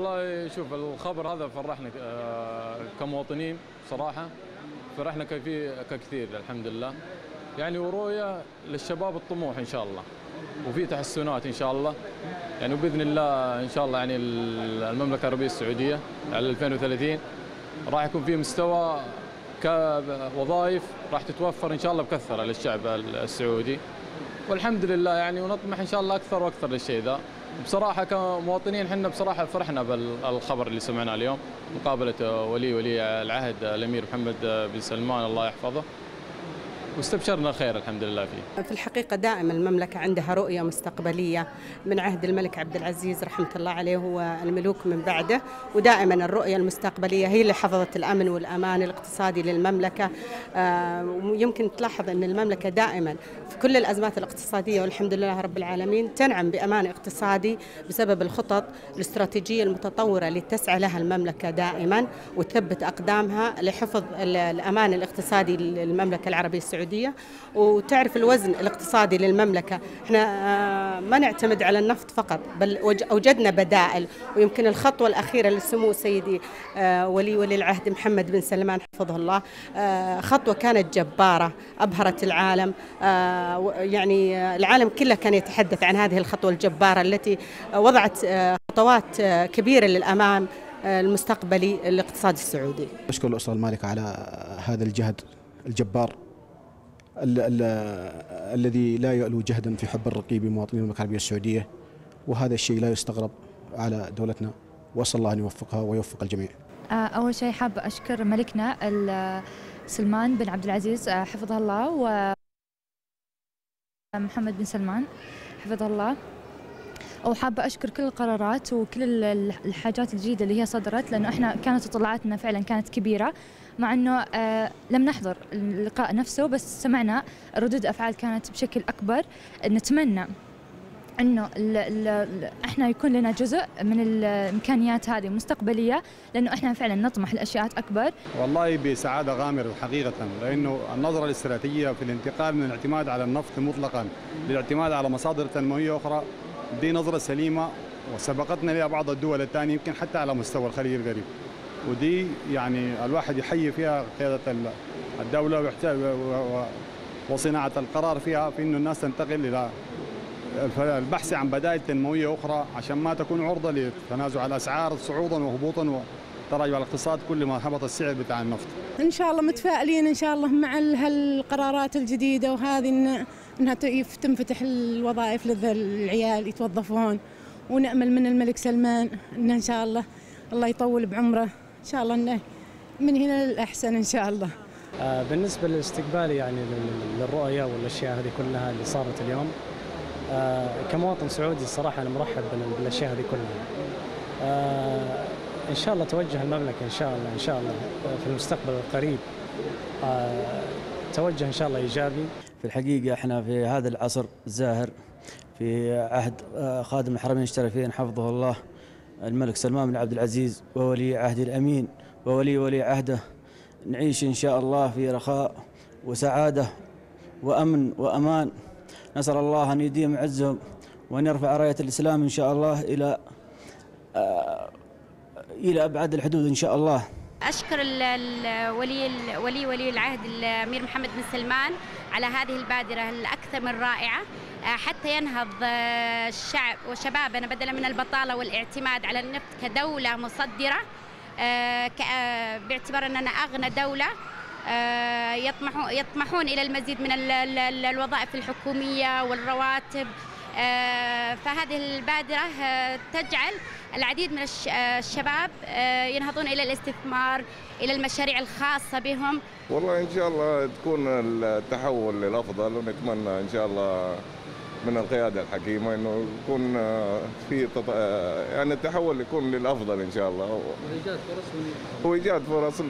والله شوف الخبر هذا فرحنا آه، كمواطنين صراحة فرحنا ككثير الحمد لله. يعني ورؤية للشباب الطموح إن شاء الله وفي تحسنات إن شاء الله. يعني وبإذن الله إن شاء الله يعني المملكة العربية السعودية على 2030 راح يكون في مستوى كوظائف راح تتوفر إن شاء الله بكثرة للشعب السعودي. والحمد لله يعني ونطمح إن شاء الله أكثر وأكثر للشيء ذا. بصراحة كمواطنين إحنا بصراحة فرحنا بالخبر اللي سمعناه اليوم مقابلة ولي ولي العهد الأمير محمد بن سلمان الله يحفظه. واستبشرنا خير الحمد لله فيه في الحقيقة دائما المملكة عندها رؤية مستقبلية من عهد الملك عبد العزيز رحمة الله عليه والملوك من بعده ودائما الرؤية المستقبلية هي اللي حفظت الأمن والأمان الاقتصادي للمملكة. ويمكن تلاحظ أن المملكة دائما في كل الأزمات الاقتصادية والحمد لله رب العالمين تنعم بأمان اقتصادي بسبب الخطط الاستراتيجية المتطورة اللي تسعى لها المملكة دائما وتثبت أقدامها لحفظ الأمان الاقتصادي للمملكة العربية السعودية. السعودية. وتعرف الوزن الاقتصادي للمملكة. إحنا ما نعتمد على النفط فقط بل أوجدنا بدائل. ويمكن الخطوة الأخيرة لسمو سيدي ولي ولي العهد محمد بن سلمان حفظه الله خطوة كانت جبارة أبهرت العالم يعني العالم كله كان يتحدث عن هذه الخطوة الجبارة التي وضعت خطوات كبيرة للأمام المستقبلي الاقتصاد السعودي. أشكر الأسرة المالكة على هذا الجهد الجبار. ال ال الذي لا يألو جهدا في حب الرقيب بمواطنين المملكة العربية السعودية وهذا الشيء لا يستغرب على دولتنا وأسأل الله أن يوفقها ويوفق الجميع. أول شيء حابة أشكر ملكنا سلمان بن عبد العزيز حفظه الله و محمد بن سلمان حفظه الله. وحابة أشكر كل القرارات وكل الحاجات الجديدة اللي هي صدرت لأنه إحنا كانت تطلعاتنا فعلا كانت كبيرة. مع أنه آه لم نحضر اللقاء نفسه بس سمعنا ردود أفعال كانت بشكل أكبر نتمنى إنه ال ال إحنا يكون لنا جزء من الإمكانيات هذه مستقبلية لأنه إحنا فعلا نطمح لاشياء أكبر. والله بسعادة غامرة حقيقة لأنه النظرة الاستراتيجية في الانتقال من الاعتماد على النفط مطلقا للاعتماد على مصادر تنموية أخرى دي نظرة سليمة وسبقتنا لها بعض الدول الثانية يمكن حتى على مستوى الخليج القريب. ودي يعني الواحد يحيي فيها قيادة الدولة ويحتاج وصناعة القرار فيها في إنه الناس تنتقل إلى البحث عن بدائل تنموية أخرى عشان ما تكون عرضة لتنازع الأسعار صعودا وهبوطا وتراجع الاقتصاد كل ما هبط السعر بتاع النفط. إن شاء الله متفائلين إن شاء الله مع هالقرارات الجديدة وهذه إن إنها تنفتح الوظائف للعيال يتوظفون ونأمل من الملك سلمان إنه إن شاء الله الله يطول بعمره إن شاء الله إنه من هنا للأحسن إن شاء الله. بالنسبة للاستقبال يعني للرؤية والأشياء هذه كلها اللي صارت اليوم كمواطن سعودي الصراحه أنا مرحب بالأشياء هذه كلها. إن شاء الله توجه المملكة إن شاء الله إن شاء الله في المستقبل القريب توجه إن شاء الله إيجابي. في الحقيقة إحنا في هذا العصر الزاهر في عهد خادم الحرمين الشريفين حفظه الله الملك سلمان بن عبد العزيز وولي عهد الأمين وولي ولي عهده نعيش إن شاء الله في رخاء وسعادة وأمن وأمان نسأل الله أن يديم عزهم وأن يرفع راية الإسلام إن شاء الله إلى إلى أبعد الحدود إن شاء الله. أشكر ولي ولي ولي العهد الامير محمد بن سلمان على هذه البادرة الأكثر من رائعة. حتى ينهض الشعب وشبابنا بدلا من البطالة والاعتماد على النفط كدولة مصدرة باعتبار أننا أغنى دولة يطمحون إلى المزيد من الوظائف الحكومية والرواتب. فهذه البادرة تجعل العديد من الشباب ينهضون إلى الاستثمار إلى المشاريع الخاصة بهم. والله إن شاء الله تكون التحول للافضل ونتمنى إن شاء الله من القيادة الحكيمة إنه يكون في يعني التحول يكون للأفضل إن شاء الله. وإيجاد فرص وايجاد فرص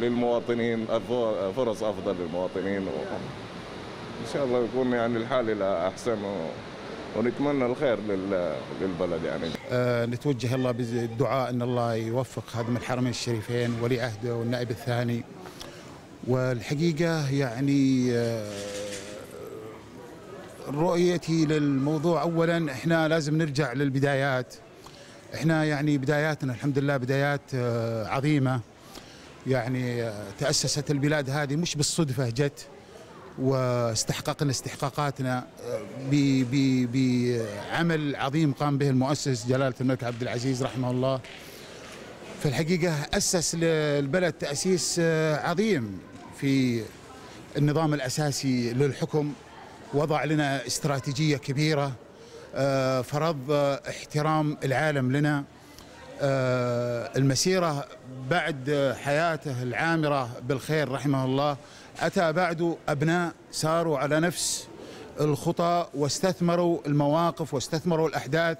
للمواطنين فرص أفضل للمواطنين إن شاء الله يكون يعني الحال إلى أحسن ونتمنى الخير للبلد يعني. آه نتوجه الله بالدعاء إن الله يوفق خادم الحرمين الشريفين ولي عهده والنائب الثاني. والحقيقة يعني آه رؤيتي للموضوع اولا إحنا لازم نرجع للبدايات. إحنا يعني بداياتنا الحمد لله بدايات آه، عظيمة. يعني آه، تأسست البلاد هذه مش بالصدفة جت. واستحققنا استحقاقاتنا آه، بعمل عظيم قام به المؤسس جلالة الملك عبد العزيز رحمه الله. في الحقيقة أسس للبلد تأسيس آه، عظيم في النظام الأساسي للحكم. وضع لنا استراتيجية كبيرة آه، فرض احترام العالم لنا. المسيرة بعد حياته العامرة بالخير رحمه الله أتى بعده أبناء ساروا على نفس الخطى واستثمروا المواقف واستثمروا الأحداث.